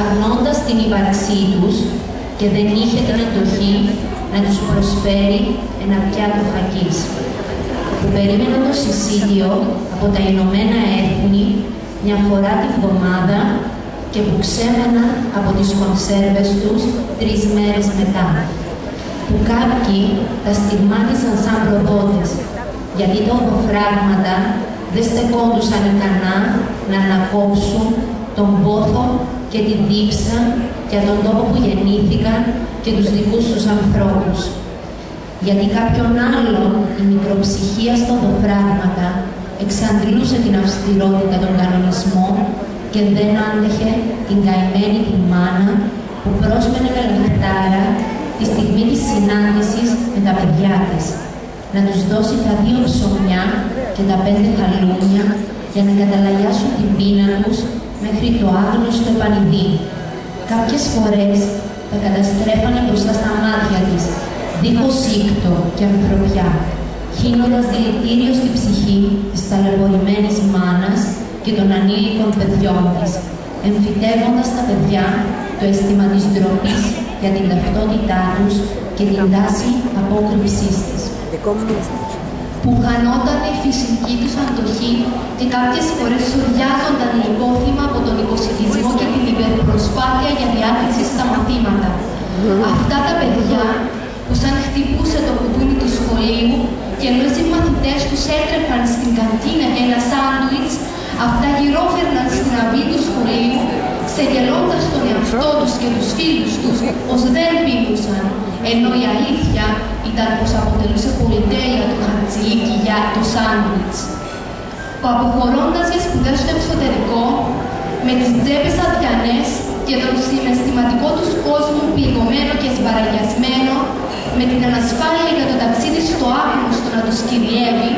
αρνώντας την ύπαρξή τους και δεν είχε την εντοχή να τους προσφέρει ένα πιάτο φακής. Που περίμενε το συσίδιο από τα Ηνωμένα Έθνη μια φορά τη βδομάδα και που ξέμεναν από τις κονσέρβες τους τρεις μέρες μετά. Που κάποιοι τα στιγμάτισαν σαν προδότες, γιατί τα οδοφράγματα δεν στεκόντουσαν ικανά να ανακόψουν τον πόθο και την δίψα για τον τόπο που γεννήθηκαν και τους δικούς τους ανθρώπους. Γιατί κάποιον άλλον η μικροψυχία στα οδοφράγματα εξαντλούσε την αυστηρότητα των κανονισμών και δεν άντεχε την καημένη τη μάνα που πρόσμενε με λαχτάρα τη στιγμή της συνάντησης με τα παιδιά της, να τους δώσει τα δύο ψωμιά και τα πέντε χαλούμια για να καταλαγιάσουν την πείνα τους μέχρι το άγνωστο επανειδή. Κάποιες φορές τα καταστρέφανε μπροστά στα μάτια της, δίχως σύκτο και ανθρωπιά, χύνοντας δηλητήριο στη ψυχή της ταλαιπωρημένης μάνας και των ανήλικων παιδιών της, εμφυτεύοντας τα παιδιά το αίσθημα της ντροπής για την ταυτότητά τους και την τάση απόκρυψής της. Που χανόταν η φυσική τους αντοχή και κάποιες φορές σουριάζονταν οι υπόθυμα από τον υποσυλλισμό και την υπερπροσπάθεια για διάκριση στα μαθήματα. Αυτά τα παιδιά που σαν χτυπούσε το κουτούνι του σχολείου και ενώ οι μαθητές τους έτρεπαν στην καντίνα για ένα σάντουιτς, αυτά γυρόφερναν στην αυλή του σχολείου, ξεγελώντας τον εαυτό τους και τους φίλους τους πως δεν πίνουσαν, ενώ η αλήθεια ήταν πως το σάντουιτς. Που αποχωρώντας για σπουδές στο εξωτερικό, με τις τσέπες αδιανές και τον συναισθηματικό τους κόσμο πληγωμένο και σβαραγιασμένο, με την ανασφάλεια για το ταξίδι στο άγνωστο να τους κυριεύει,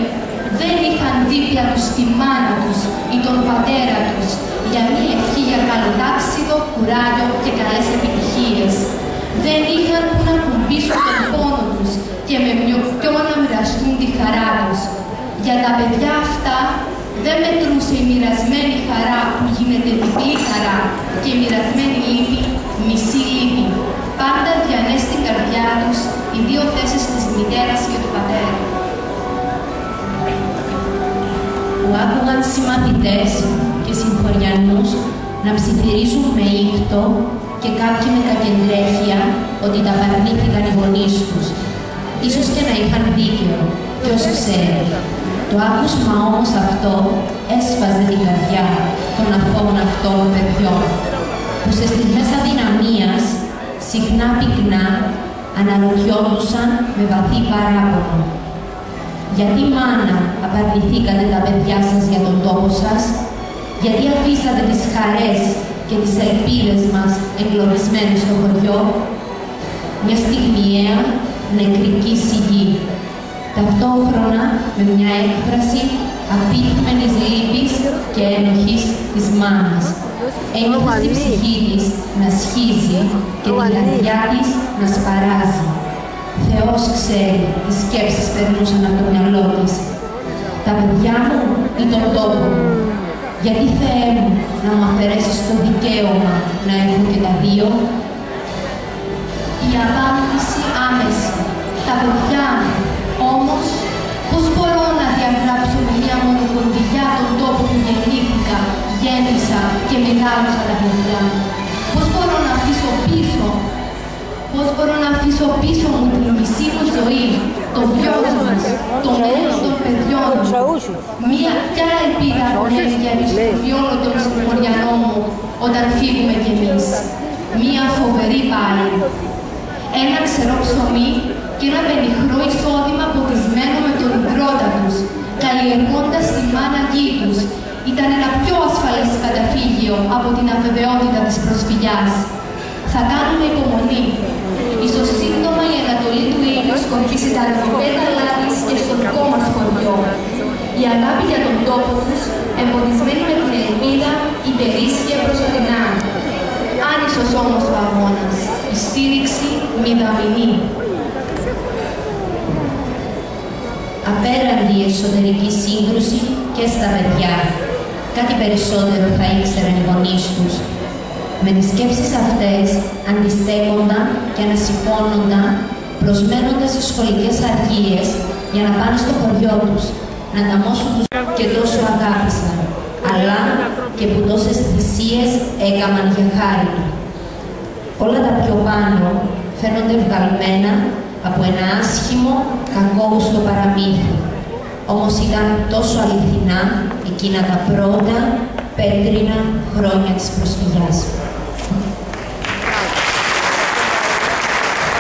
δεν είχαν δίπλα τους τη μάνα τους ή τον πατέρα τους για μία ευχή για καλοτάξιδο, κουράγιο και καλές επιτυχίες. Δεν είχαν που να κουμπίσουν τον πόνο τους και με ποιο να μοιραστούν τη χαρά τους. Για τα παιδιά αυτά δεν μετρούσε η μοιρασμένη χαρά που γίνεται διπλή χαρά και η μοιρασμένη λύπη μισή λύπη. Πάντα διανέ στην καρδιά τους οι δύο θέσεις της μητέρας και του πατέρα. Που άκουγαν συμμαθητές και συγχωριανούς να ψιθυρίζουν με ήχτο και κάποιοι με κακεντρέχεια ότι τα παρνήθηκαν οι γονείς τους. Ίσως και να είχαν δίκιο, ποιος ξέρει. Το άκουσμα όμως αυτό έσφαζε την καρδιά των αθώων αυτών παιδιών, που σε στιγμές αδυναμίας, συχνά πυκνά, αναρωτιόντουσαν με βαθύ παράπονο. Γιατί μάνα απαρνηθήκατε τα παιδιά σας για τον τόπο σας, γιατί αφήσατε τις χαρές και τις ελπίδες μας εγκλωβισμένες στο χωριό, μια στιγμιαία νεκρική σιγή, ταυτόχρονα με μια έκφραση απίθμενης λύπης και ένοχης της μάνας. Ένιωθε στην ψυχή της να σχίζει και την καρδιά της να σπαράζει. Θεός ξέρει τι σκέψεις περνούσαν από το μυαλό της. Τα παιδιά μου ή τον τόπο μου. Γιατί Θεέ μου να μου αφαιρέσεις το δικαίωμα να έχω και τα δύο; Η απάντηση άμεση. Τα παιδιά μου. Μια μονοκοντιλιά τον τόπο που γεννήθηκα, γέννησα και μεγάλωσα τα παιδιά μου. Πώς μπορώ να αφήσω πίσω Πώς μπορώ να αφήσω πίσω μου την μισή μου ζωή, το βιός μας, το μέλλον των παιδιών μου. Μία πια ελπίδα πονεύει για επιστροφή όλο τον συμμοριανό μου όταν φύγουμε κι εμείς. Μία φοβερή πάλι. Ένα ξερό ψωμί και ένα ήταν ένα πιο ασφαλές καταφύγιο από την αβεβαιότητα της προσφυγιάς. Θα κάνουμε υπομονή. Ίσως σύντομα η Ανατολή του ήλιου σκορπίσει τα αργοπέταλά της και στο δικό μας χωριό. Η αγάπη για τον τόπο τους, εμποδισμένη με την ελπίδα, υπερίσχυε προσωρινά. Άνισος όμως ο αγώνας, η στήριξη μηδαμινή. Απέραντη η εσωτερική σύγκρουση και στα παιδιά. Κάτι περισσότερο θα ήξεραν οι γονείς τους. Με τις σκέψεις αυτές αντιστέκονταν και ανασηκώνονταν προσμένοντας τις σχολικές αργίες για να πάνε στο χωριό τους, να ανταμώσουν τους και τόσο αγάπησαν, αλλά και που τόσες θυσίες έκαναν για χάρη του. Όλα τα πιο πάνω φαίνονται βγαλμένα από ένα άσχημο, κακόγουστο παραμύθι. Όμως ήταν τόσο αληθινά εκείνα τα πρώτα πέτρινα χρόνια της προσφυγιάς.